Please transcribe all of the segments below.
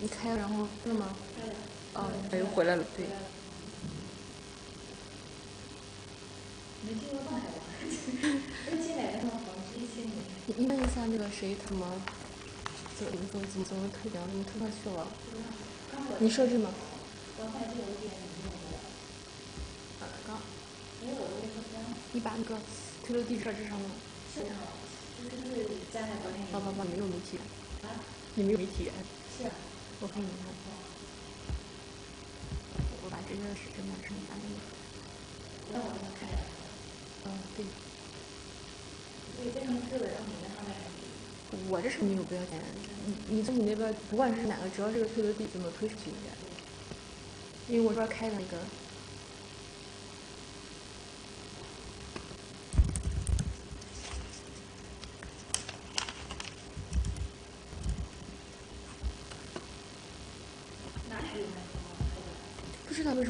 你开了，然后是吗？开了。哦，他又回来了，对。没进过上海吧？刚进来的话，好像是一千年。你你问一下那个谁怎么怎么怎么怎么怎么退掉？怎么退上去了？你设置吗？刚才就有点你把那个推到地设置上了吗？设上了，就是没有媒体。啊？你没有媒体。是啊。我看你看。我把这个时针往上翻。那我给他开了。嗯，对。对，这上面是的，然后你那上面。我这是没有标签，你你从你那边不管是哪个，只要这个推流地就能推出去应该。因为我这边开了那个。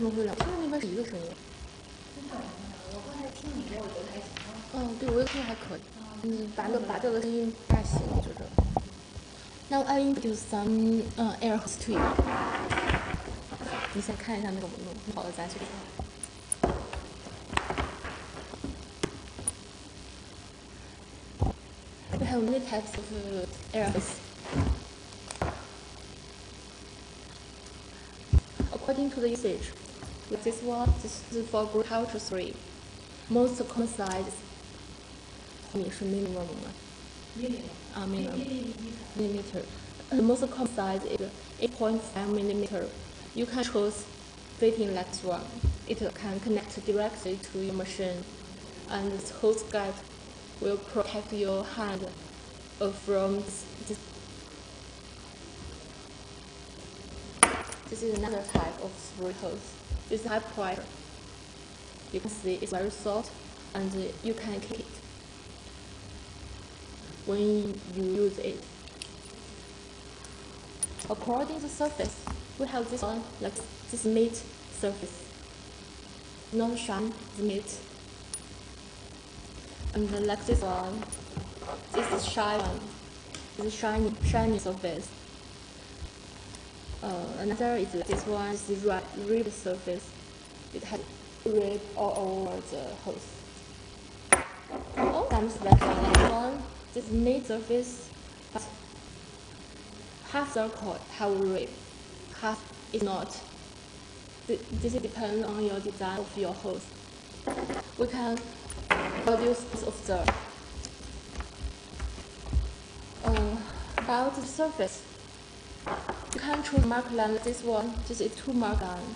什么会两，他们那边是一个声音。我刚才听你这，我觉得还行。嗯，对，我也听还可以。嗯，拔掉拔掉的声音不大行，就这。Now I introduce some 嗯 air to you。你先看一下那个纹路，好了咱去看。We have many types of air hosts. According to the usage, with this one, this is for agriculture three. Most common size 米是 minimum 吗？啊，minimum millimeter. The most common size is 8.5 millimeter. You can choose fitting like this one. It can connect directly to your machine, and this hose guide will protect your hand uh, from this. This is another type of spray hose. It's high pressure. You can see it's very soft, and you can kick it when you use it. According to the surface, we have this one like this matte surface, not shine, the matte. And like this one, this is shine one, this is shiny, shiny surface. Uh, another is this one, is the rib surface. It has rib all over the hose. Sometimes like one, this matte surface, but half circle have rib, half is not. This depends on your design of your hose. We can produce this of the uh, about the surface. You can choose mark line this one. This is two mark line.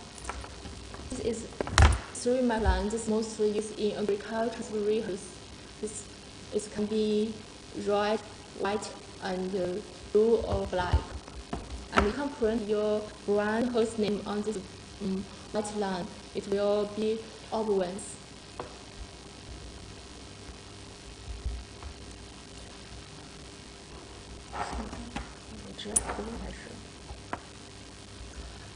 This is three mark line. This is mostly used in agriculture hose. This it can be red, white, and uh, blue or black. And you can print your brand host name on this um, white line. It will be obvious.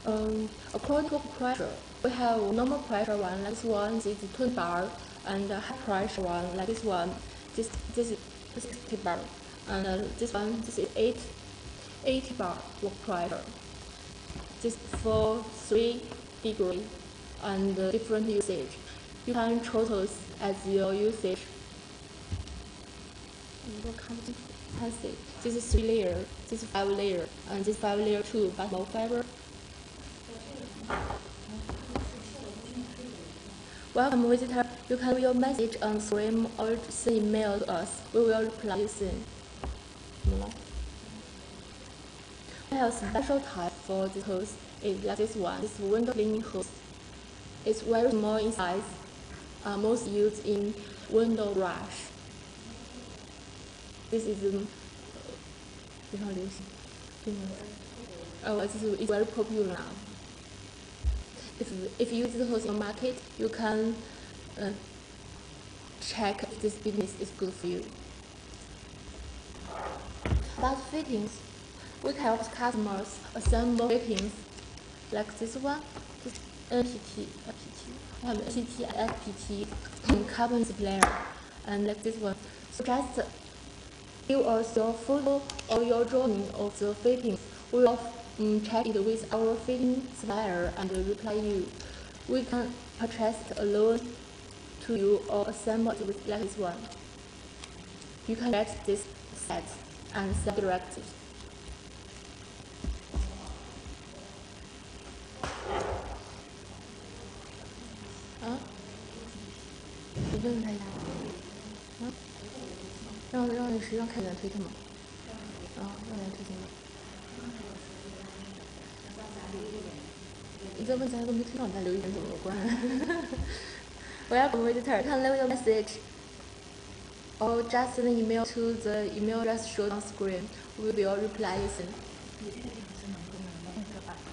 Um, according to pressure, we have normal pressure one like this one, this is 20 bar, and high pressure one like this one, this this is 60 bar, and uh, this one this is 8, 80 bar work pressure. This for three degree and uh, different usage. You can choose as your usage. This is three layer, this is five layer, and this five layer two, but more fiber. Welcome, visitor. You can leave your message on screen or send email to us. We will reply you soon. We have special type for this hose. It's like this one, this window cleaning hose. It's very small in size, uh, most used in window brush. This is um, Oh, it's very popular now. If if you use the the market, you can uh, check if this business is good for you. About fittings, we help customers assemble fittings like this one, this NPT, NPT, um, NPT, SPT, carbon supplier, and like this one. So just give us your photo or your drawing of the fittings. We um, check it with our fitting supplier and reply you. We can purchase a loan to you or assemble it with like this one. You can get this set and send directly. Huh? 你问他一下，嗯，让让你实际上看你的推特吗？这问题还都没听到你在留言怎么关？我要 w a i t e r 看 leave message。Or just an email to the email address shown on screen. We will reply it.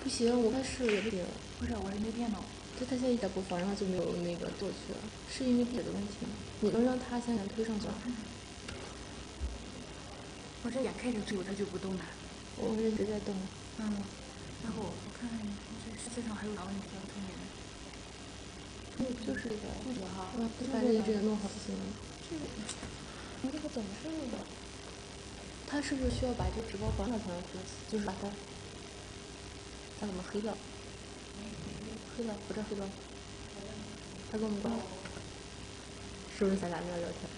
不行，我开是也不行。不是，我是没电脑。就他现在一点不放，然后就没有那个过去了，是因为别的问题吗？你能让他现在推上去吗？我这眼看着就有，他就不动了。我一直在动。嗯。然后我看看这世界上还有啥问题要推演？就是这个，这个。哈，嗯，把这一直弄好就行了。这个，这个。怎么是那个？他是不是需要把这直播关了才能推？就是把它，他怎么黑了？黑了，不知道黑了。他给我们关了，是不是咱俩在聊天？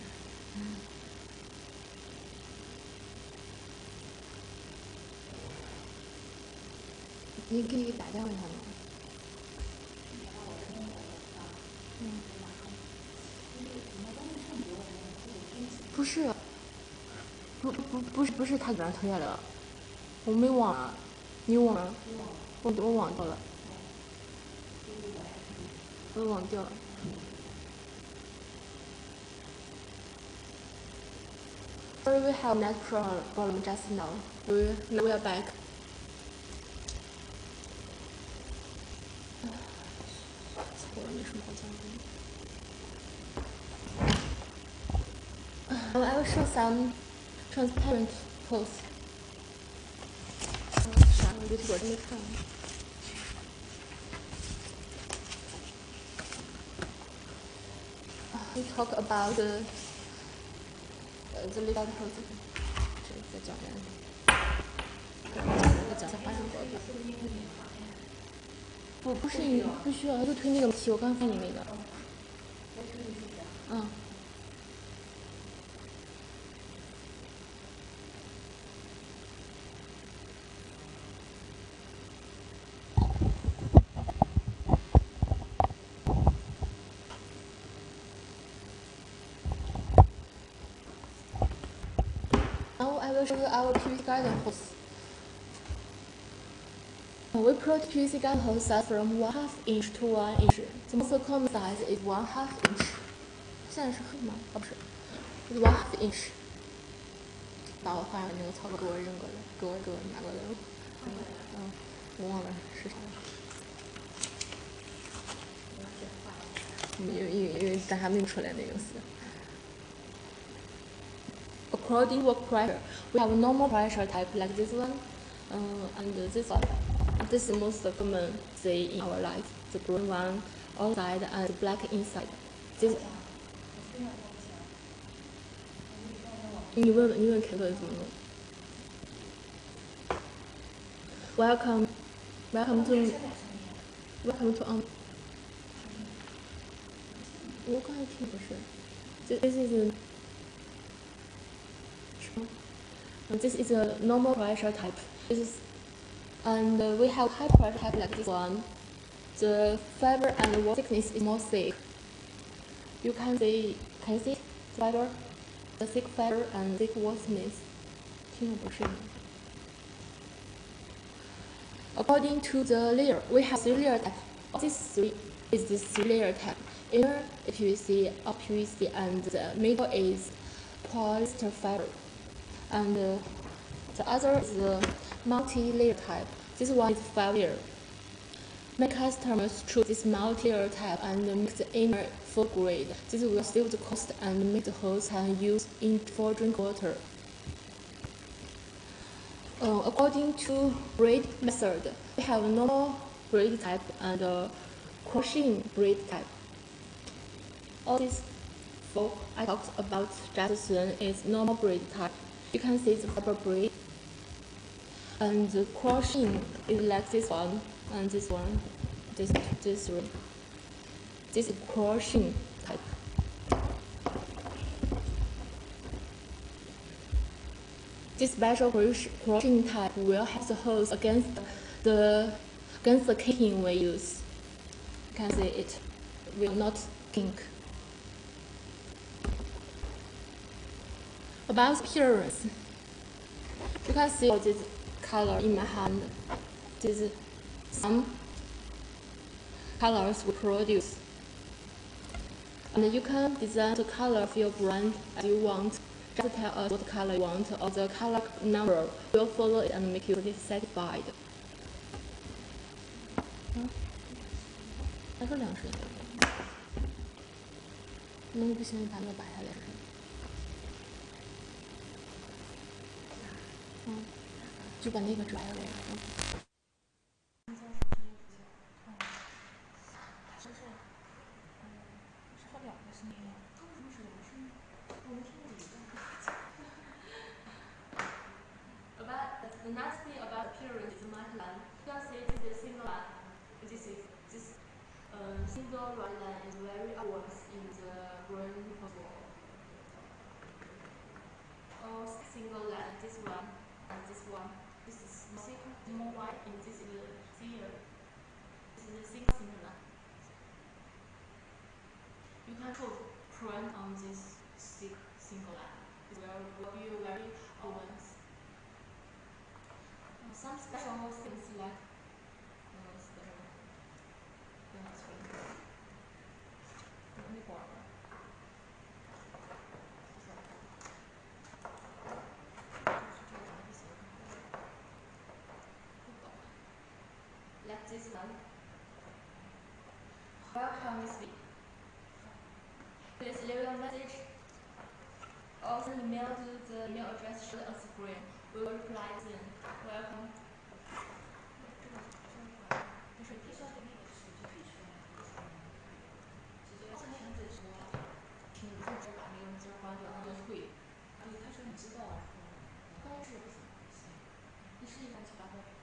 你可以打电话他吗？嗯。不是，不不不是不是他给人推下来了，我没忘啊，你忘了？我我忘掉了，我忘掉了。Sorry, we have net problem just now. We now we are back. I will show some transparent hose. We talk about the, uh, the little process. 不不是你不需要，就推那个题，我刚发你那个。嗯。I will show you our PV garden hose. We produce PVC garden hose size from one half inch to one inch. The most common size is one half inch. 现在是黑吗？哦，不是，是 one half inch。把我画上那个草稿给我扔过来，给我给我拿过来了。嗯，我忘了是啥了。因为因为因为咱还没出来那个是。According work pressure, we have normal pressure type like this one, uh, and this one. This is most common see in our life. The green one outside and the black inside. This 你问问你问凯特怎么弄？Welcome, welcome to, welcome to on. 我刚才听不是，This is a, 什么？This is a normal pressure type. This is, and we have high pressure type like this one. The fiber and wall thickness is more thick. You can see, can you see the fiber? The thick fiber and thick wall thickness. 听得不是吗 According to the layer, we have three layer type. This three is the three layer type. Inner PVC or PVC and the middle is polyester fiber. And uh, the other is the multi-layer type. This one is five layer. Many customers choose this multi-layer type and make the inner full grade. This will save the cost and make the hose can use in for drink water. Uh, according to braid method, we have normal braid type and uh, crocheting braid type. All these four I talked about just soon is normal braid type. You can see the fiber braid. And the crossing is like this one, and this one, this, this three. This is crossing type. This special crossing type will have the hose against the against the kinking we use. You can see it will not kink. About appearance, you can see this color in my hand. This some colors we produce. And you can design the color of your brand as you want. Just tell us what color you want, or the color number will follow it and make you satisfied. 还说两十年，那不行，咱们摆下来是。嗯， 就把那个拽下来。The nice thing about appearance is multi-line. You can see this is a single line. This is this uh, single right line is very obvious in the brain puzzle. All single line, this one and this one. This is more white and this is thinner. This is a single line. You can put print on this single line. It will, will be very obvious some special things like this month. Welcome this week. Please leave your message or email to the email address shown on screen. We will reply soon. Welcome. 你不知把那个金花卷当退，对，他说你知道，但是不行，你试一下去把它。